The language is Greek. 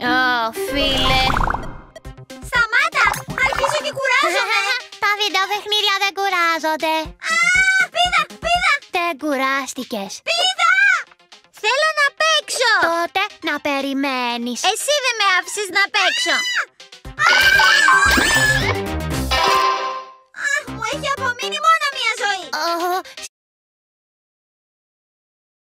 Ω, φίλε. Σταμάτα! Αρχίζω και κουράζομαι. Τα βίντεο δεν κουράζονται. Α, πίδα, πίδα. Τε κουράστηκες. Πίδα! Θέλω να παίξω. Τότε να περιμένεις. Εσύ δεν με άφησες να παίξω. Αχ, μου έχει απομείνει μόνο μία ζωή.